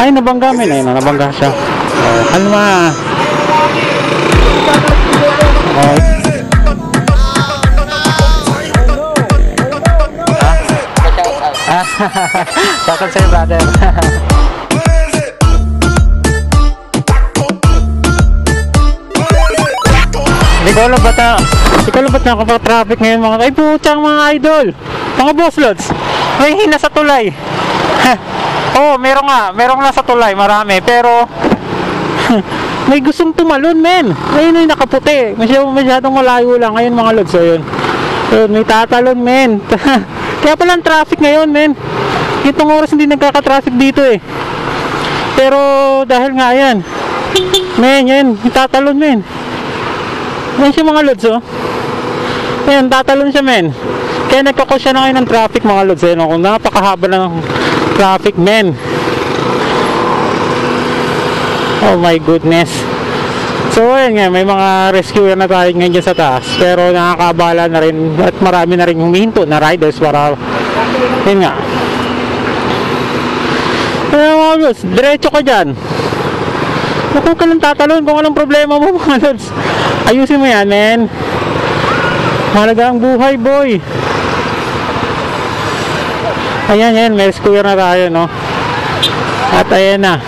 Ay, nabangga min. Ayun, nabangga siya. Oh, kalma. Oh. Ah, out sa'yo, brother. Ko alam ba't na, ko alam ba't nakapag-traffic ngayon mga, ay putang mga idol, mga boss lods, may hina sa tulay. Oh, meron nga, meron nga sa tulay, marami, pero may gustong tumalon, men. Ayun yung nakaputi, masyadong, masyadong malayo lang ngayon mga lods, so yun. Yun, may tatalon, men. Kaya pala ang traffic ngayon, men. Itong oras hindi nagkaka-traffic dito eh. Pero dahil nga yan, men, yan, may tatalon, men. Yan siya mga lods, oh. Ayan, tatalon siya, men. Kaya nagkakos siya na ngayon ng traffic, mga lods. Ayan, oh, kung napakahaba na ng traffic, men. Oh my goodness. So, ayan nga, may mga rescuer na tayo ngayon dyan sa taas. Pero nakakabala na rin at marami na rin humihinto na riders para, yun nga. Ayan mga lods, diretso ka dyan. Huwag ka lang tatalon kung anong problema mo mga lods. Ayusin mo yan, men. Mahalaga ang buhay, boy. Ayan, yan. May square na tayo, no? At ayan na.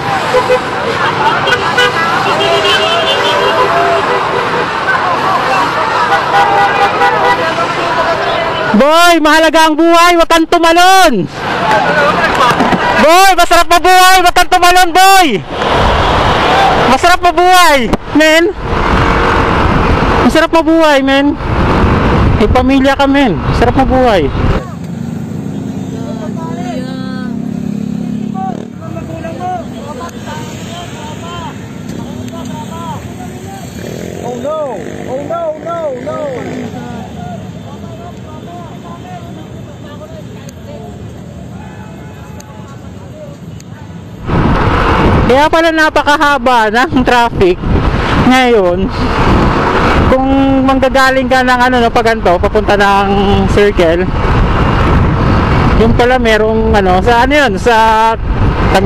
Boy, mahalaga ang buhay. Huwag kang tumalon. Boy, masarap mabuhay. Huwag kang tumalon, boy. Masarap mabuhay, men. Masarap mabuhay, men. May pamilya ka, men. Masarap mabuhay. Oh no! Oh no, no, no! Kaya pala napakahaba ng traffic ngayon. Kung manggagaling ka ng ano, no, paganto, papunta ng circle, yung pala merong ano, sa ano yun, sa tag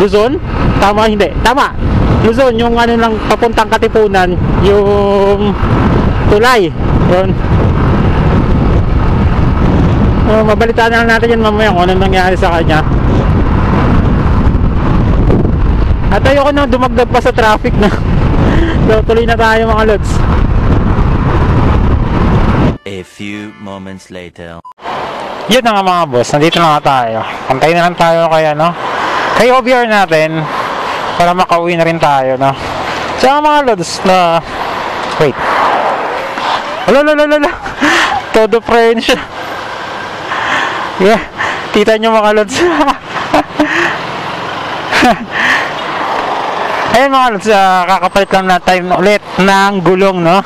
Luzon? Tama, hindi. Tama. Luzon, yung ano lang, papuntang Katipunan, yung tulay. Yun. Uh, mabalitaan na lang natin yan mamaya kung anong nangyari sa kanya. At ayoko na dumagdag pa sa traffic na. so tuloy na tayo mga lods. A few moments later. Yun na nga mga boss, nandito na nga tayo. Pantay na lang tayo kaya no. Kay OBR natin para makauwi na rin tayo no. So mga lods na wait. Ala la la la. Todo siya. Yeah. Kita nyo mga lods. Ayun mga lods, ah, kakapalit lang na time ulit ng gulong, no?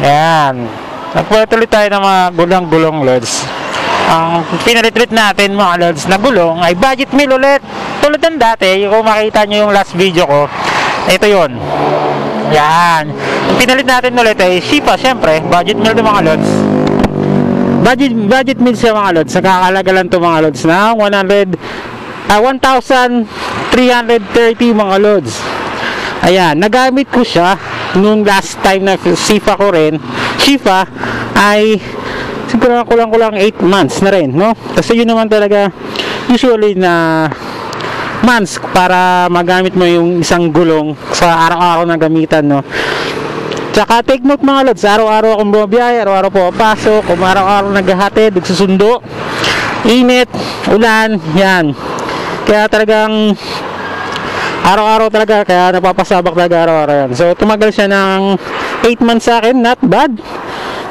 Ayan. Nagpalit ulit tayo ng mga gulong-gulong lods. Ang pinalit-ulit natin mga lods na gulong ay budget meal ulit. Tulad ng dati, kung makita nyo yung last video ko, ito yon. Yan. Ang pinalit natin ulit ay Shipa, syempre, budget meal ng mga lods. Budget, budget meal siya mga lods. Nakakalaga lang to mga lods na 100 ah, 1,330 mga lods. Ayan, nagamit ko siya nung last time na Sifa ko rin. Sifa ay siguro kulang kulang 8 months na rin, no? Kasi yun naman talaga usually na months para magamit mo yung isang gulong sa araw-araw na gamitan, no? Tsaka take note mga lods, araw-araw akong bumabiyahe, araw-araw po pasok, kung araw-araw naghahatid, nagsusundo, init, ulan, yan. Kaya talagang araw-araw talaga, kaya napapasabak talaga araw-araw yan. So tumagal siya ng 8 months sa akin, not bad.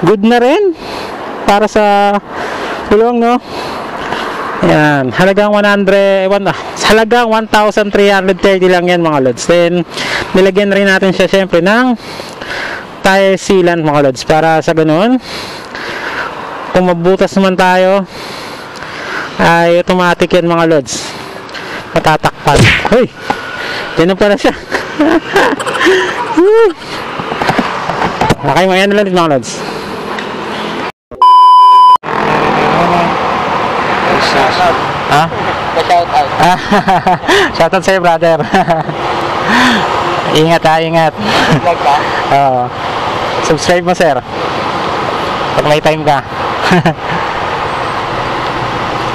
Good na rin para sa tulong, no? Yan, halagang 100, ewan, ah, halagang 1,330 lang yan mga lods. Then, nilagyan rin natin siya syempre ng tire sealant mga lods para sa ganun kung mabutas naman tayo ay automatic yan mga lods matatakpan uy dyan na pala siya okay mayan na lang din mga lods ha? Pa-shout out. Shoutout sa'yo, brother. ingat ha, ingat. Vlog ka? Oo. subscribe mo, sir. Pag may time ka.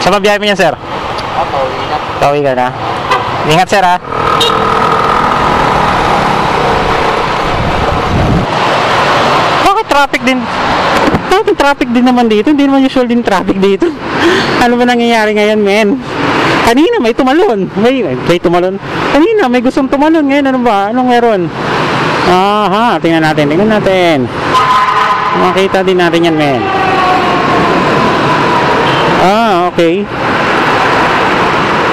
Sa pabiyahe mo niya, sir? Ako. Pauwi ka na. Ingat, sir, ha? Bakit traffic din? Bakit traffic din naman dito? Hindi naman usual din traffic dito. ano ba nangyayari ngayon, men? Kanina may tumalon. May, may tumalon. Kanina may gustong tumalon. Ngayon ano ba? Anong meron? Aha, tingnan natin. Tingnan natin. Makita din natin yan, men. Ah, okay.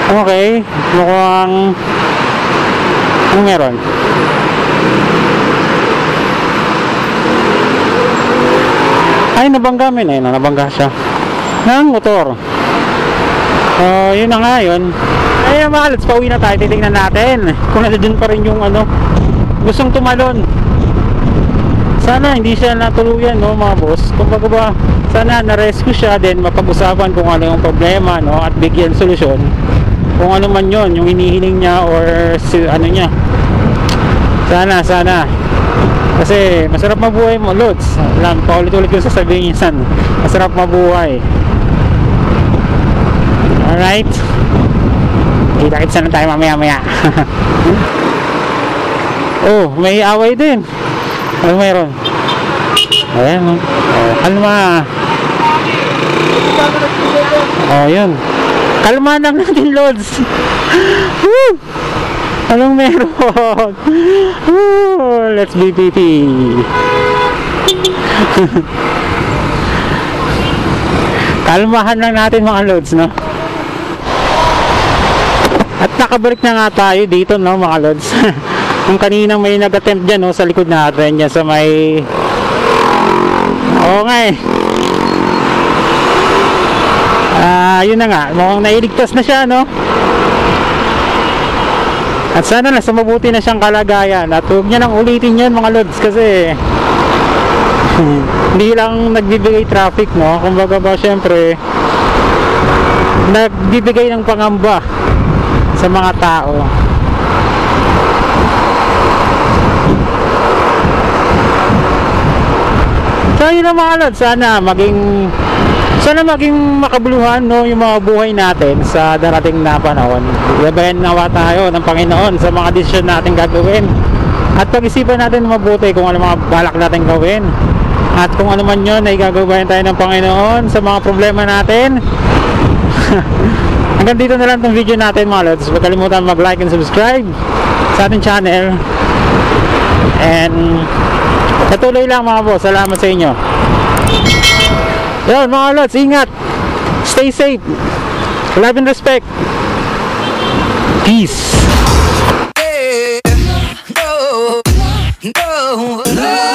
Okay. Mukhang... Anong meron? Ay, nabangga men. Ayun, nabangga siya. Ng motor. Oh, yun na nga yun. Ay, mga let's pauwi na tayo. Titingnan natin. Kung nandiyan pa rin yung ano, gustong tumalon. Sana hindi siya natuluyan, no, mga boss. Kumbaga ba, sana na-rescue siya, then mapag-usapan kung ano yung problema, no, at bigyan solusyon. Kung ano man yon yung hinihiling niya or si, ano niya. Sana, sana. Kasi masarap mabuhay mo, Lods. Alam, paulit-ulit yung sasabihin niya, masarap mabuhay. Alright. Kita-kitsa na tayo mamaya-maya. oh, may away din. Ano meron? Ayan, oh. oh kalma. Oh, yun. Kalma lang natin, Lods. Woo! Anong meron? Let's be PP. Kalmahan lang natin mga Lods, no? At nakabalik na nga tayo dito, no, mga Lods. Kung kanina may nag-attempt dyan, no, sa likod natin, dyan sa may... Oo nga eh. Ah, yun na nga. Mukhang nailigtas na siya, no? At sana nasa mabuti na siyang kalagayan. At huwag niya nang ulitin yun, mga Lods, kasi... hindi lang nagbibigay traffic, no? Kumbaga ba, syempre, nagbibigay ng pangamba sa mga tao. So yun ang mga lod, sana maging sana maging makabuluhan no yung mga buhay natin sa darating na panahon. Gabayan nawa tayo ng Panginoon sa mga desisyon natin gagawin. At pag-isipan natin mabuti kung ano mga balak natin gawin. At kung ano man yun ay gagabayan tayo ng Panginoon sa mga problema natin. Hanggang dito na lang itong video natin mga lods. Huwag kalimutan mag-like and subscribe sa ating channel. And patuloy lang mga boss. Salamat sa inyo. Yun mga lods, ingat. Stay safe. Love and respect. Peace. no, no.